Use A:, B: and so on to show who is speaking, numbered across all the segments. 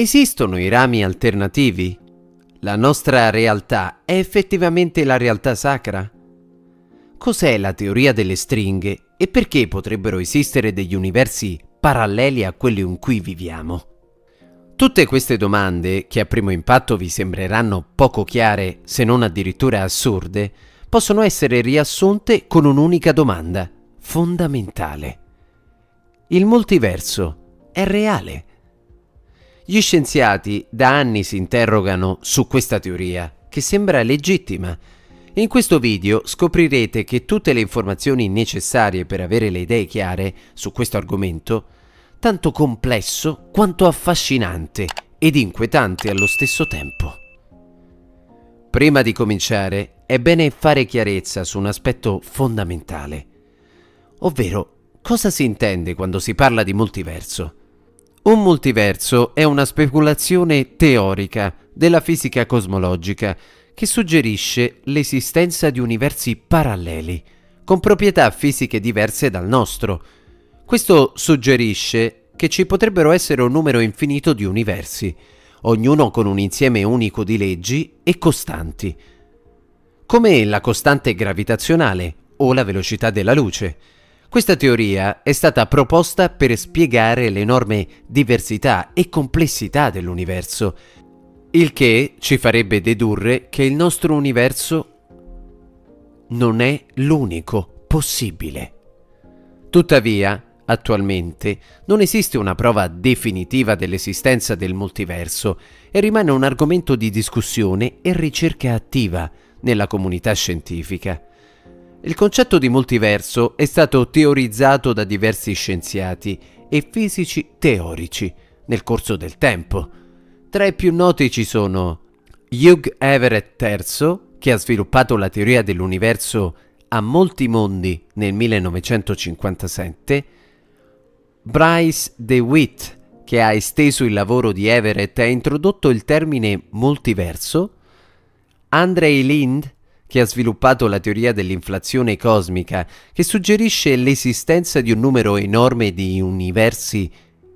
A: Esistono i rami alternativi? La nostra realtà è effettivamente la realtà sacra? Cos'è la teoria delle stringhe e perché potrebbero esistere degli universi paralleli a quelli in cui viviamo? Tutte queste domande, che a primo impatto vi sembreranno poco chiare, se non addirittura assurde, possono essere riassunte con un'unica domanda, fondamentale. Il multiverso è reale? Gli scienziati da anni si interrogano su questa teoria, che sembra legittima. In questo video scoprirete che tutte le informazioni necessarie per avere le idee chiare su questo argomento, tanto complesso quanto affascinante ed inquietante allo stesso tempo. Prima di cominciare, è bene fare chiarezza su un aspetto fondamentale, ovvero cosa si intende quando si parla di multiverso. Un multiverso è una speculazione teorica della fisica cosmologica che suggerisce l'esistenza di universi paralleli, con proprietà fisiche diverse dal nostro. Questo suggerisce che ci potrebbero essere un numero infinito di universi, ognuno con un insieme unico di leggi e costanti, come la costante gravitazionale o la velocità della luce. Questa teoria è stata proposta per spiegare l'enorme diversità e complessità dell'universo, il che ci farebbe dedurre che il nostro universo non è l'unico possibile. Tuttavia, attualmente non esiste una prova definitiva dell'esistenza del multiverso e rimane un argomento di discussione e ricerca attiva nella comunità scientifica. Il concetto di multiverso è stato teorizzato da diversi scienziati e fisici teorici nel corso del tempo. Tra i più noti ci sono Hugh Everett III, che ha sviluppato la teoria dell'universo a molti mondi nel 1957, Bryce DeWitt, che ha esteso il lavoro di Everett e ha introdotto il termine multiverso, Andrei Lind, che ha sviluppato la teoria dell'inflazione cosmica, che suggerisce l'esistenza di un numero enorme di universi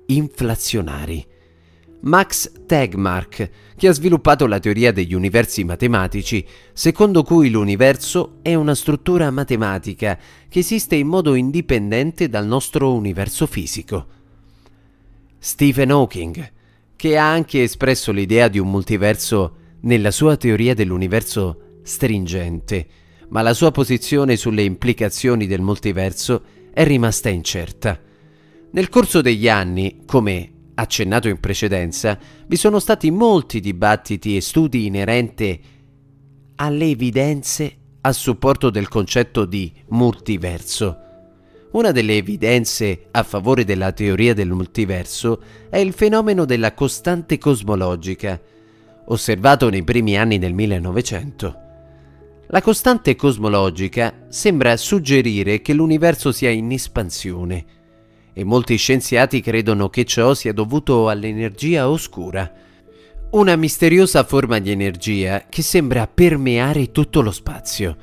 A: inflazionari. Max Tegmark, che ha sviluppato la teoria degli universi matematici, secondo cui l'universo è una struttura matematica che esiste in modo indipendente dal nostro universo fisico. Stephen Hawking, che ha anche espresso l'idea di un multiverso nella sua teoria dell'universo stringente, ma la sua posizione sulle implicazioni del multiverso è rimasta incerta. Nel corso degli anni, come accennato in precedenza, vi sono stati molti dibattiti e studi inerenti alle evidenze a supporto del concetto di multiverso. Una delle evidenze a favore della teoria del multiverso è il fenomeno della costante cosmologica, osservato nei primi anni del 1900. La costante cosmologica sembra suggerire che l'universo sia in espansione e molti scienziati credono che ciò sia dovuto all'energia oscura, una misteriosa forma di energia che sembra permeare tutto lo spazio.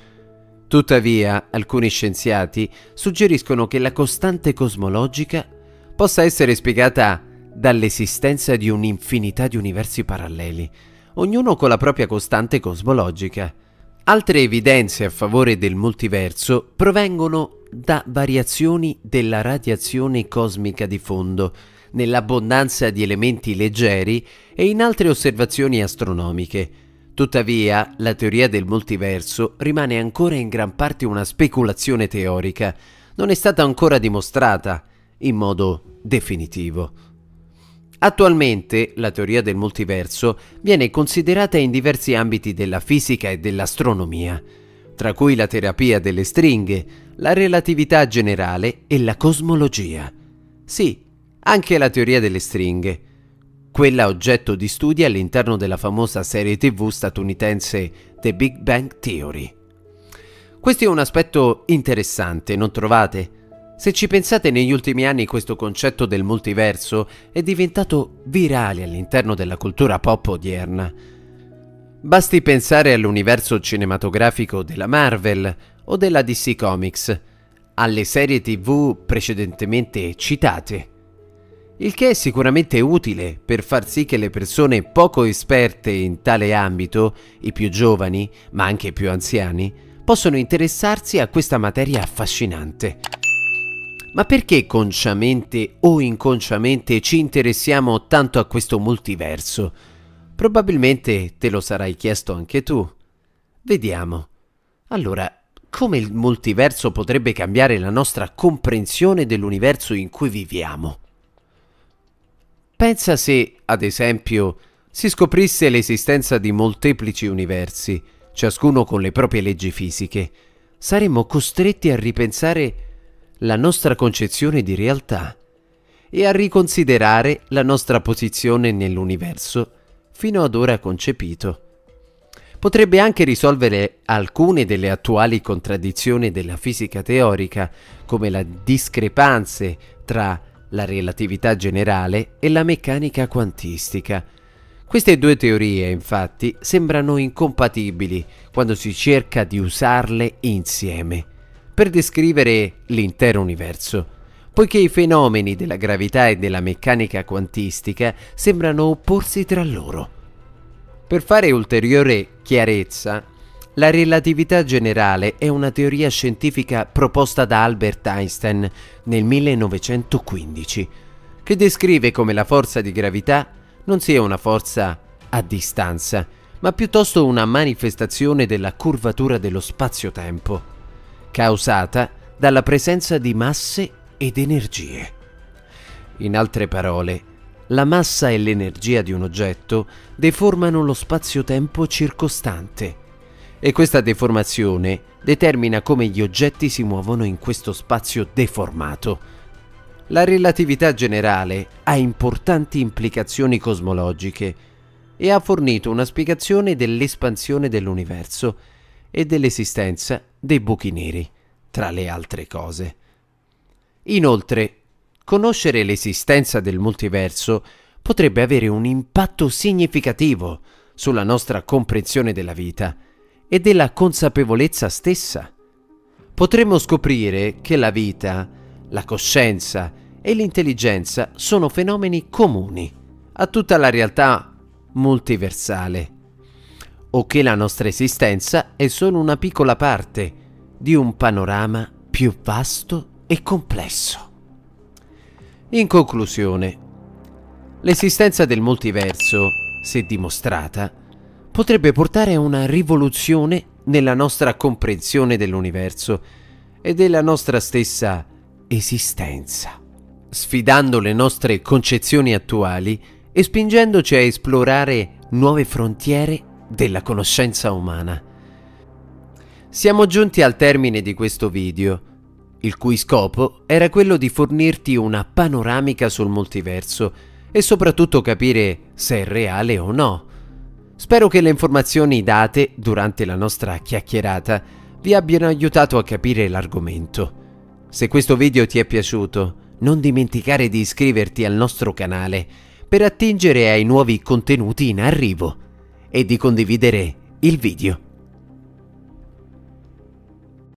A: Tuttavia, alcuni scienziati suggeriscono che la costante cosmologica possa essere spiegata dall'esistenza di un'infinità di universi paralleli, ognuno con la propria costante cosmologica. Altre evidenze a favore del multiverso provengono da variazioni della radiazione cosmica di fondo, nell'abbondanza di elementi leggeri e in altre osservazioni astronomiche. Tuttavia, la teoria del multiverso rimane ancora in gran parte una speculazione teorica, non è stata ancora dimostrata in modo definitivo. Attualmente la teoria del multiverso viene considerata in diversi ambiti della fisica e dell'astronomia, tra cui la terapia delle stringhe, la relatività generale e la cosmologia. Sì, anche la teoria delle stringhe, quella oggetto di studi all'interno della famosa serie tv statunitense The Big Bang Theory. Questo è un aspetto interessante, non trovate? Se ci pensate negli ultimi anni questo concetto del multiverso è diventato virale all'interno della cultura pop odierna. Basti pensare all'universo cinematografico della Marvel o della DC Comics, alle serie tv precedentemente citate. il che è sicuramente utile per far sì che le persone poco esperte in tale ambito, i più giovani, ma anche i più anziani, possano interessarsi a questa materia affascinante. Ma perché consciamente o inconsciamente ci interessiamo tanto a questo multiverso? Probabilmente te lo sarai chiesto anche tu. Vediamo. Allora, come il multiverso potrebbe cambiare la nostra comprensione dell'universo in cui viviamo? Pensa se, ad esempio, si scoprisse l'esistenza di molteplici universi, ciascuno con le proprie leggi fisiche. Saremmo costretti a ripensare la nostra concezione di realtà e a riconsiderare la nostra posizione nell'universo fino ad ora concepito. Potrebbe anche risolvere alcune delle attuali contraddizioni della fisica teorica, come le discrepanze tra la relatività generale e la meccanica quantistica. Queste due teorie, infatti, sembrano incompatibili quando si cerca di usarle insieme per descrivere l'intero universo, poiché i fenomeni della gravità e della meccanica quantistica sembrano opporsi tra loro. Per fare ulteriore chiarezza, la relatività generale è una teoria scientifica proposta da Albert Einstein nel 1915, che descrive come la forza di gravità non sia una forza a distanza, ma piuttosto una manifestazione della curvatura dello spazio-tempo, causata dalla presenza di masse ed energie. In altre parole, la massa e l'energia di un oggetto deformano lo spazio-tempo circostante e questa deformazione determina come gli oggetti si muovono in questo spazio deformato. La relatività generale ha importanti implicazioni cosmologiche e ha fornito una spiegazione dell'espansione dell'universo e dell'esistenza dei buchi neri, tra le altre cose. Inoltre, conoscere l'esistenza del multiverso potrebbe avere un impatto significativo sulla nostra comprensione della vita e della consapevolezza stessa. Potremmo scoprire che la vita, la coscienza e l'intelligenza sono fenomeni comuni a tutta la realtà multiversale, o che la nostra esistenza è solo una piccola parte di un panorama più vasto e complesso. In conclusione, l'esistenza del multiverso, se dimostrata, potrebbe portare a una rivoluzione nella nostra comprensione dell'universo e della nostra stessa esistenza, sfidando le nostre concezioni attuali e spingendoci a esplorare nuove frontiere della conoscenza umana. Siamo giunti al termine di questo video, il cui scopo era quello di fornirti una panoramica sul multiverso e soprattutto capire se è reale o no Spero che le informazioni date durante la nostra chiacchierata vi abbiano aiutato a capire l'argomento. Se questo video ti è piaciuto, non dimenticare di iscriverti al nostro canale per attingere ai nuovi contenuti in arrivo e di condividere il video.